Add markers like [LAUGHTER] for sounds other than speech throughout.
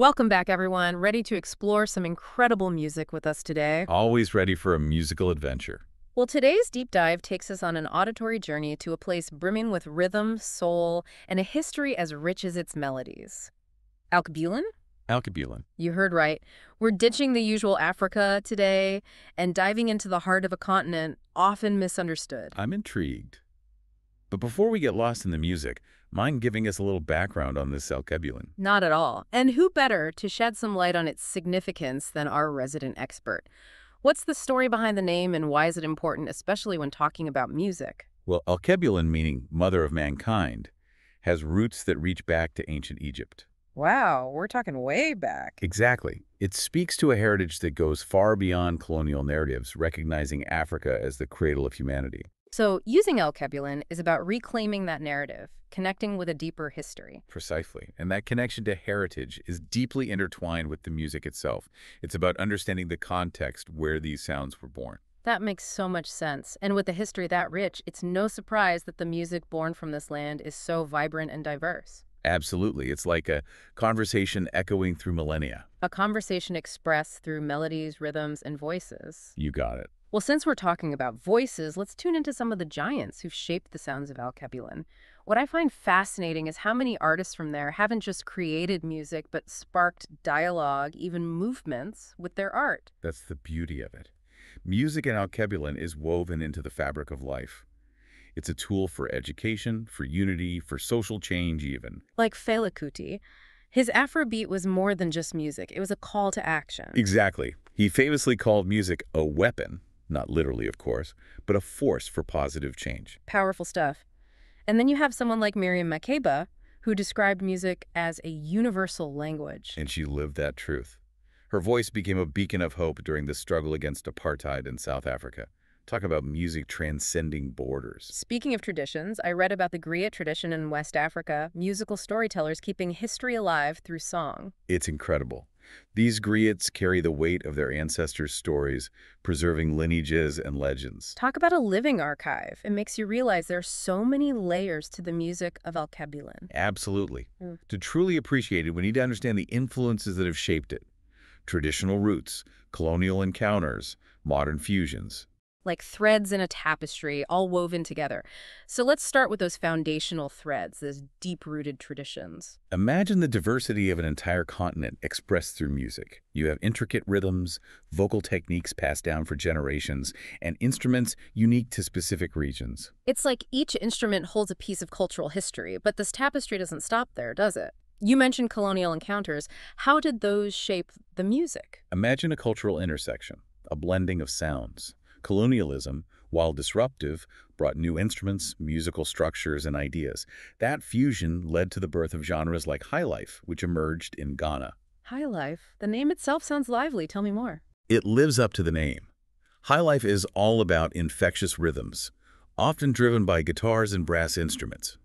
Welcome back, everyone. Ready to explore some incredible music with us today? Always ready for a musical adventure. Well, today's deep dive takes us on an auditory journey to a place brimming with rhythm, soul, and a history as rich as its melodies. Alkebulan? Alkebulan. You heard right. We're ditching the usual Africa today and diving into the heart of a continent often misunderstood. I'm intrigued. But before we get lost in the music, mind giving us a little background on this Alkebulan? Not at all. And who better to shed some light on its significance than our resident expert? What's the story behind the name and why is it important, especially when talking about music? Well, Alkebulan, meaning mother of mankind, has roots that reach back to ancient Egypt. Wow, we're talking way back. Exactly. It speaks to a heritage that goes far beyond colonial narratives, recognizing Africa as the cradle of humanity. So using Alkebulan is about reclaiming that narrative, connecting with a deeper history. Precisely. And that connection to heritage is deeply intertwined with the music itself. It's about understanding the context where these sounds were born. That makes so much sense. And with a history that rich, it's no surprise that the music born from this land is so vibrant and diverse. Absolutely. It's like a conversation echoing through millennia. A conversation expressed through melodies, rhythms, and voices. You got it. Well, since we're talking about voices, let's tune into some of the giants who've shaped the sounds of Alkebulan. What I find fascinating is how many artists from there haven't just created music, but sparked dialogue, even movements, with their art. That's the beauty of it. Music in Alkebulan is woven into the fabric of life. It's a tool for education, for unity, for social change even. Like Fela Kuti, his Afrobeat was more than just music. It was a call to action. Exactly. He famously called music a weapon, not literally, of course, but a force for positive change. Powerful stuff. And then you have someone like Miriam Makeba, who described music as a universal language. And she lived that truth. Her voice became a beacon of hope during the struggle against apartheid in South Africa. Talk about music transcending borders. Speaking of traditions, I read about the griot tradition in West Africa, musical storytellers keeping history alive through song. It's incredible. These griots carry the weight of their ancestors' stories, preserving lineages and legends. Talk about a living archive. It makes you realize there are so many layers to the music of Alkebulan. Absolutely. Mm. To truly appreciate it, we need to understand the influences that have shaped it. Traditional roots, colonial encounters, modern fusions like threads in a tapestry, all woven together. So let's start with those foundational threads, those deep-rooted traditions. Imagine the diversity of an entire continent expressed through music. You have intricate rhythms, vocal techniques passed down for generations, and instruments unique to specific regions. It's like each instrument holds a piece of cultural history, but this tapestry doesn't stop there, does it? You mentioned colonial encounters. How did those shape the music? Imagine a cultural intersection, a blending of sounds, Colonialism, while disruptive, brought new instruments, musical structures, and ideas. That fusion led to the birth of genres like highlife, which emerged in Ghana. Highlife? The name itself sounds lively. Tell me more. It lives up to the name. Highlife is all about infectious rhythms, often driven by guitars and brass instruments.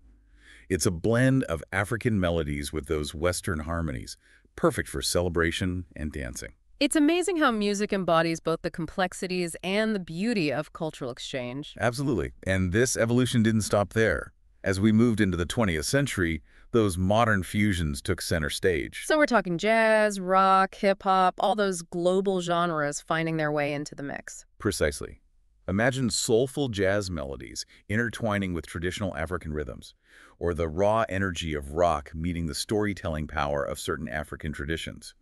It's a blend of African melodies with those Western harmonies, perfect for celebration and dancing. It's amazing how music embodies both the complexities and the beauty of cultural exchange. Absolutely. And this evolution didn't stop there. As we moved into the 20th century, those modern fusions took center stage. So we're talking jazz, rock, hip-hop, all those global genres finding their way into the mix. Precisely. Imagine soulful jazz melodies intertwining with traditional African rhythms, or the raw energy of rock meeting the storytelling power of certain African traditions.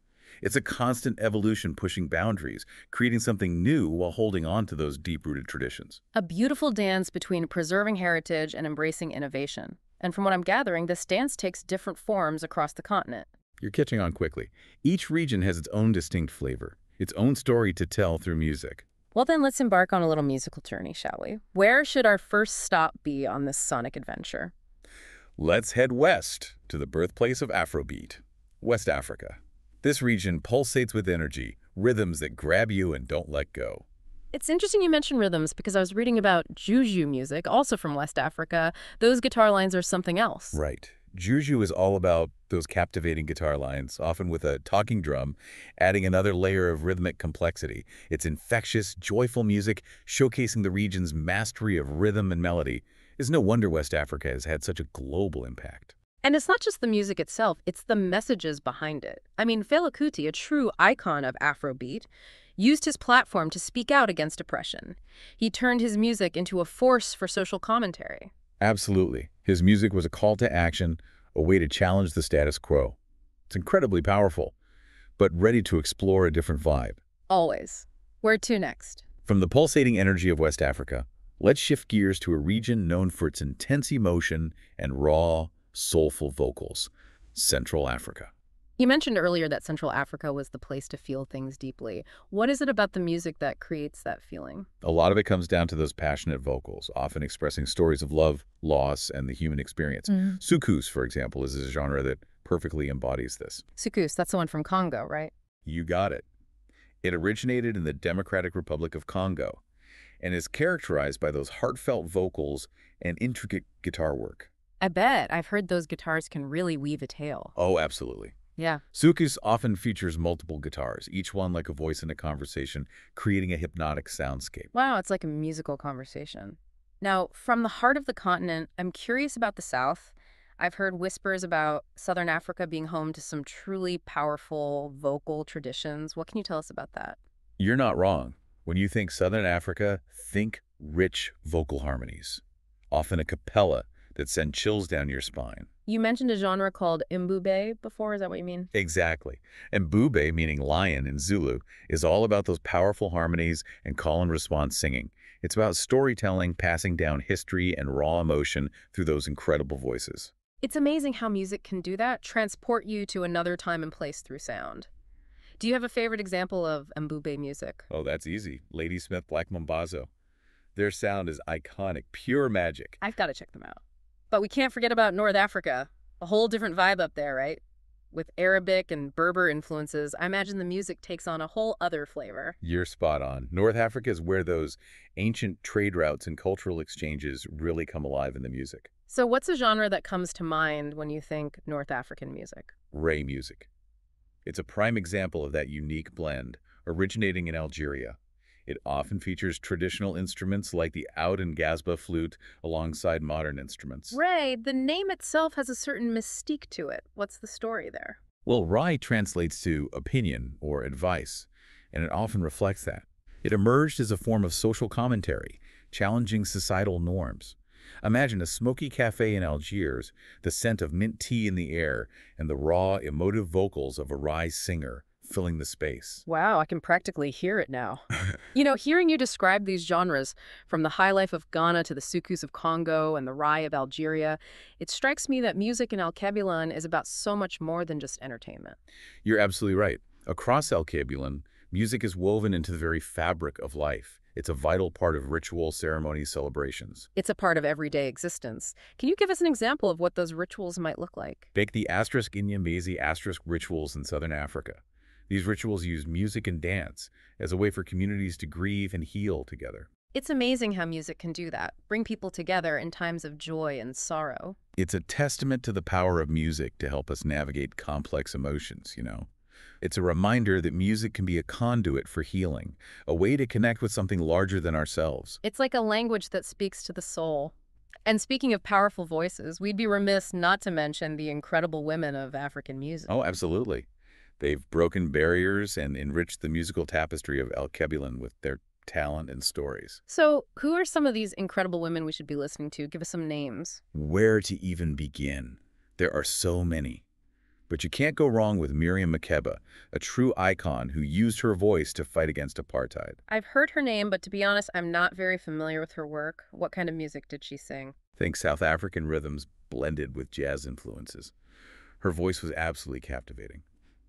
It's a constant evolution pushing boundaries, creating something new while holding on to those deep-rooted traditions. A beautiful dance between preserving heritage and embracing innovation. And from what I'm gathering, this dance takes different forms across the continent. You're catching on quickly. Each region has its own distinct flavor, its own story to tell through music. Well then, let's embark on a little musical journey, shall we? Where should our first stop be on this sonic adventure? Let's head west to the birthplace of Afrobeat, West Africa. This region pulsates with energy, rhythms that grab you and don't let go. It's interesting you mention rhythms because I was reading about Juju music, also from West Africa. Those guitar lines are something else. Right. Juju is all about those captivating guitar lines, often with a talking drum, adding another layer of rhythmic complexity. It's infectious, joyful music, showcasing the region's mastery of rhythm and melody. It's no wonder West Africa has had such a global impact. And it's not just the music itself, it's the messages behind it. I mean, Fela Kuti, a true icon of Afrobeat, used his platform to speak out against oppression. He turned his music into a force for social commentary. Absolutely. His music was a call to action, a way to challenge the status quo. It's incredibly powerful, but ready to explore a different vibe. Always. Where to next? From the pulsating energy of West Africa, let's shift gears to a region known for its intense emotion and raw, soulful vocals, Central Africa. You mentioned earlier that Central Africa was the place to feel things deeply. What is it about the music that creates that feeling? A lot of it comes down to those passionate vocals, often expressing stories of love, loss, and the human experience. Mm. Soukous, for example, is a genre that perfectly embodies this. Soukous, that's the one from Congo, right? You got it. It originated in the Democratic Republic of Congo and is characterized by those heartfelt vocals and intricate guitar work. I bet. I've heard those guitars can really weave a tale. Oh, absolutely. Yeah. Soukous often features multiple guitars, each one like a voice in a conversation, creating a hypnotic soundscape. Wow, it's like a musical conversation. Now, from the heart of the continent, I'm curious about the South. I've heard whispers about Southern Africa being home to some truly powerful vocal traditions. What can you tell us about that? You're not wrong. When you think Southern Africa, think rich vocal harmonies, often a cappella that send chills down your spine. You mentioned a genre called mbube before. Is that what you mean? Exactly. And Mbube, meaning lion in Zulu, is all about those powerful harmonies and call and response singing. It's about storytelling, passing down history and raw emotion through those incredible voices. It's amazing how music can do that, transport you to another time and place through sound. Do you have a favorite example of mbube music? Oh, that's easy. Ladysmith Black Mambazo. Their sound is iconic, pure magic. I've got to check them out. But we can't forget about North Africa. A whole different vibe up there, right? With Arabic and Berber influences, I imagine the music takes on a whole other flavor. You're spot on. North Africa is where those ancient trade routes and cultural exchanges really come alive in the music. So what's a genre that comes to mind when you think North African music? Rai music. It's a prime example of that unique blend, originating in Algeria. It often features traditional instruments like the oud and gasba flute alongside modern instruments. Rai, the name itself has a certain mystique to it. What's the story there? Well, Rai translates to opinion or advice, and it often reflects that. It emerged as a form of social commentary, challenging societal norms. Imagine a smoky cafe in Algiers, the scent of mint tea in the air, and the raw, emotive vocals of a Rai singer filling the space. Wow, I can practically hear it now. [LAUGHS] you know, hearing you describe these genres, from the high life of Ghana to the soukous of Congo and the Rai of Algeria, it strikes me that music in Alkebulan is about so much more than just entertainment. You're absolutely right. Across Alkebulan, music is woven into the very fabric of life. It's a vital part of ritual, ceremony, celebrations. It's a part of everyday existence. Can you give us an example of what those rituals might look like? Take the asterisk Inyambezi asterisk rituals in southern Africa. These rituals use music and dance as a way for communities to grieve and heal together. It's amazing how music can do that, bring people together in times of joy and sorrow. It's a testament to the power of music to help us navigate complex emotions, you know. It's a reminder that music can be a conduit for healing, a way to connect with something larger than ourselves. It's like a language that speaks to the soul. And speaking of powerful voices, we'd be remiss not to mention the incredible women of African music. Oh, absolutely. They've broken barriers and enriched the musical tapestry of Alkebulan with their talent and stories. So, who are some of these incredible women we should be listening to? Give us some names. Where to even begin? There are so many. But you can't go wrong with Miriam Makeba, a true icon who used her voice to fight against apartheid. I've heard her name, but to be honest, I'm not very familiar with her work. What kind of music did she sing? Think South African rhythms blended with jazz influences. Her voice was absolutely captivating.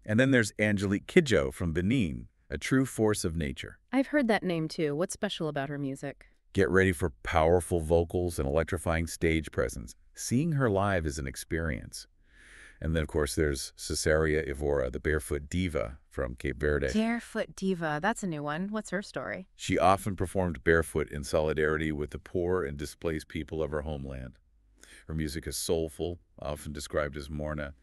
And then there's Angelique Kidjo from Benin, a true force of nature. I've heard that name too. What's special about her music? Get ready for powerful vocals and electrifying stage presence. Seeing her live is an experience. And then, of course, there's Cesaria Evora, the barefoot diva from Cape Verde. Barefoot Diva. That's a new one. What's her story? She often performed barefoot in solidarity with the poor and displaced people of her homeland. Her music is soulful, often described as morna,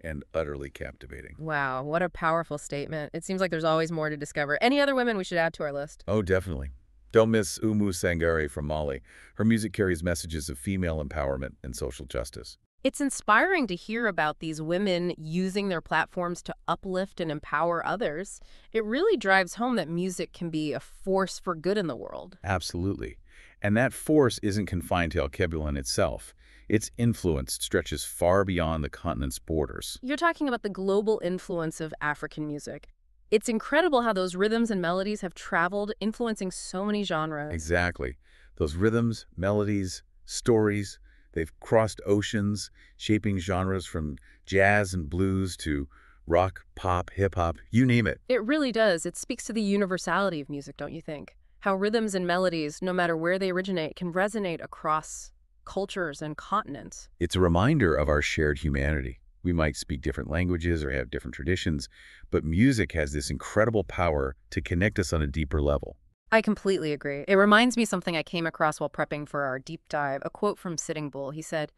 and utterly captivating. Wow, what a powerful statement. It seems like there's always more to discover. Any other women we should add to our list? Oh, definitely. Don't miss Oumou Sangare from Mali. Her music carries messages of female empowerment and social justice. It's inspiring to hear about these women using their platforms to uplift and empower others. It really drives home that music can be a force for good in the world. Absolutely. And that force isn't confined to Alkebulan itself. Its influence stretches far beyond the continent's borders. You're talking about the global influence of African music. It's incredible how those rhythms and melodies have traveled, influencing so many genres. Exactly. Those rhythms, melodies, stories, they've crossed oceans, shaping genres from jazz and blues to rock, pop, hip-hop, you name it. It really does. It speaks to the universality of music, don't you think? How rhythms and melodies, no matter where they originate, can resonate across cultures and continents. It's a reminder of our shared humanity. We might speak different languages or have different traditions, but music has this incredible power to connect us on a deeper level. I completely agree. It reminds me something I came across while prepping for our deep dive, a quote from Sitting Bull. He said,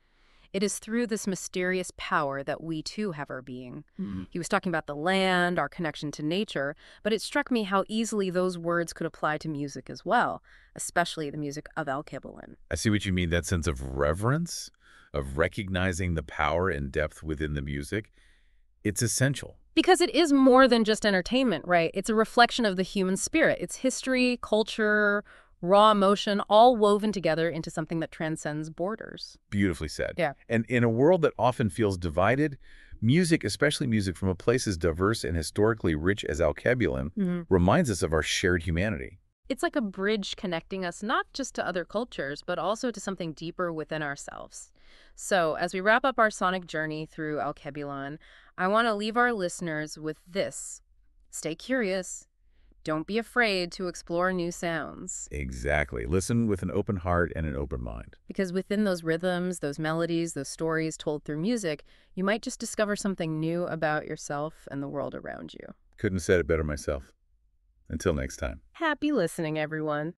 it is through this mysterious power that we too have our being. Mm. He was talking about the land, our connection to nature, but it struck me how easily those words could apply to music as well, especially the music of Alkebulan. I see what you mean, that sense of reverence, of recognizing the power and depth within the music. It's essential. Because it is more than just entertainment, right? It's a reflection of the human spirit. It's history, culture, raw emotion, all woven together into something that transcends borders. Beautifully said. Yeah. And in a world that often feels divided, music, especially music from a place as diverse and historically rich as Alkebulan, Mhm. reminds us of our shared humanity. It's like a bridge connecting us not just to other cultures, but also to something deeper within ourselves. So, as we wrap up our sonic journey through Alkebulan, I want to leave our listeners with this. Stay curious. Don't be afraid to explore new sounds. Exactly. Listen with an open heart and an open mind. Because within those rhythms, those melodies, those stories told through music, you might just discover something new about yourself and the world around you. Couldn't have said it better myself. Until next time. Happy listening, everyone.